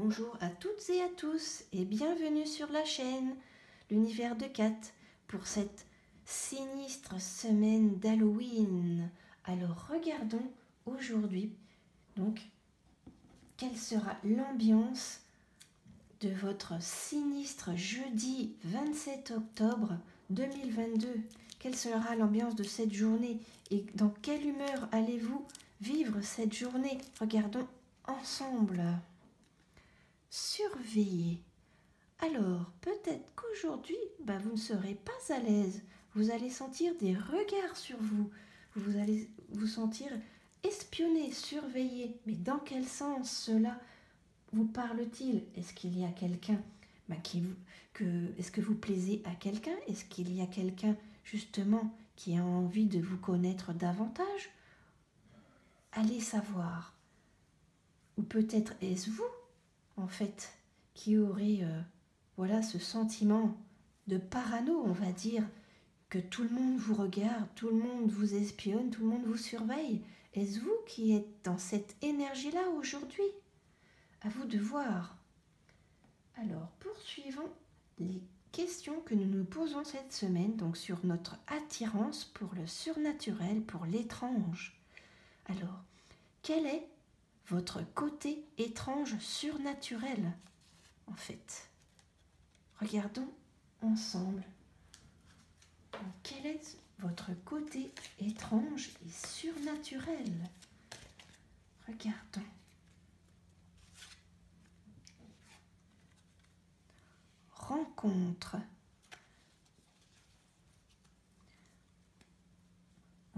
Bonjour à toutes et à tous et bienvenue sur la chaîne L'univers de Kat pour cette sinistre semaine d'Halloween. Alors regardons aujourd'hui donc quelle sera l'ambiance de votre sinistre jeudi 27 octobre 2022. Quelle sera l'ambiance de cette journée et dans quelle humeur allez-vous vivre cette journée? Regardons ensemble. Surveiller. Alors, peut-être qu'aujourd'hui, bah, vous ne serez pas à l'aise. Vous allez sentir des regards sur vous. Vous allez vous sentir espionné, surveillé. Mais dans quel sens cela vous parle-t-il? Est-ce qu'il y a quelqu'un bah, qui Est-ce que vous plaisez à quelqu'un? Est-ce qu'il y a quelqu'un justement qui a envie de vous connaître davantage? Allez savoir. Ou peut-être est-ce vous en fait, qui aurait euh, voilà ce sentiment de parano, on va dire, que tout le monde vous regarde, tout le monde vous espionne, tout le monde vous surveille. Est-ce vous qui êtes dans cette énergie-là aujourd'hui? À vous de voir. Alors, poursuivons les questions que nous nous posons cette semaine, donc sur notre attirance pour le surnaturel, pour l'étrange. Alors, quel est votre côté étrange surnaturel, en fait. Regardons ensemble. quel est votre côté étrange et surnaturel? Regardons. Rencontre.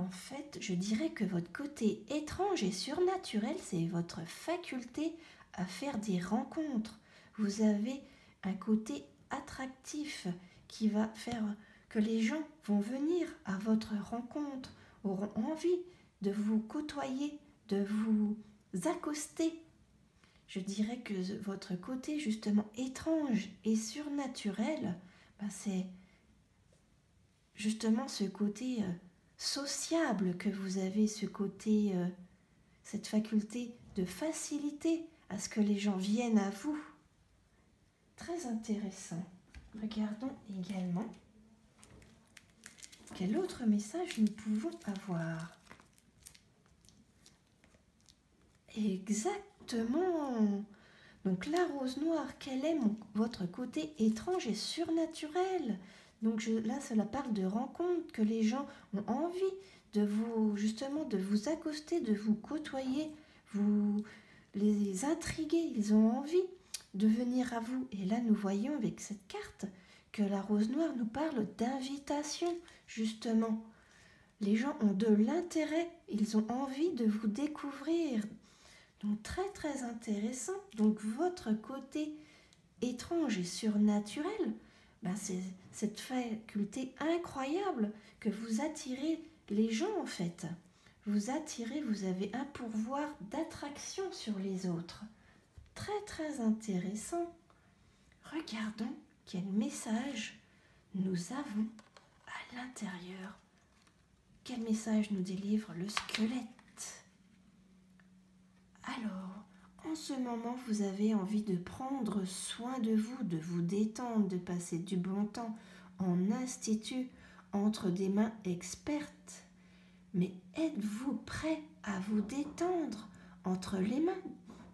En fait, je dirais que votre côté étrange et surnaturel, c'est votre faculté à faire des rencontres. Vous avez un côté attractif qui va faire que les gens vont venir à votre rencontre, auront envie de vous côtoyer, de vous accoster. Je dirais que votre côté justement étrange et surnaturel, ben, c'est justement ce côté... Euh, sociable que vous avez, ce côté, euh, cette faculté de faciliter à ce que les gens viennent à vous. Très intéressant. Regardons également quel autre message nous pouvons avoir. Exactement. Donc la rose noire, quel est votre côté étrange et surnaturel? Donc là, cela parle de rencontres, que les gens ont envie de vous, justement, de vous accoster, de vous côtoyer, vous les intriguer, ils ont envie de venir à vous. Et là, nous voyons avec cette carte que la rose noire nous parle d'invitation, justement. Les gens ont de l'intérêt, ils ont envie de vous découvrir. Donc très très intéressant. Donc votre côté étrange et surnaturel, ben, c'est cette faculté incroyable que vous attirez les gens en fait. Vous attirez, vous avez un pouvoir d'attraction sur les autres. Très très intéressant. Regardons quel message nous avons à l'intérieur. Quel message nous délivre le squelette Alors, en ce moment, vous avez envie de prendre soin de vous, de vous détendre, de passer du bon temps en institut entre des mains expertes. Mais êtes-vous prêt à vous détendre entre les mains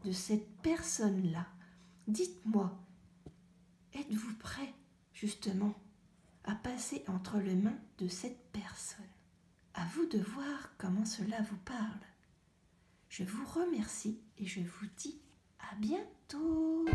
de cette personne-là? Dites-moi, êtes-vous prêt justement à passer entre les mains de cette personne? À vous de voir comment cela vous parle. Je vous remercie et je vous dis à bientôt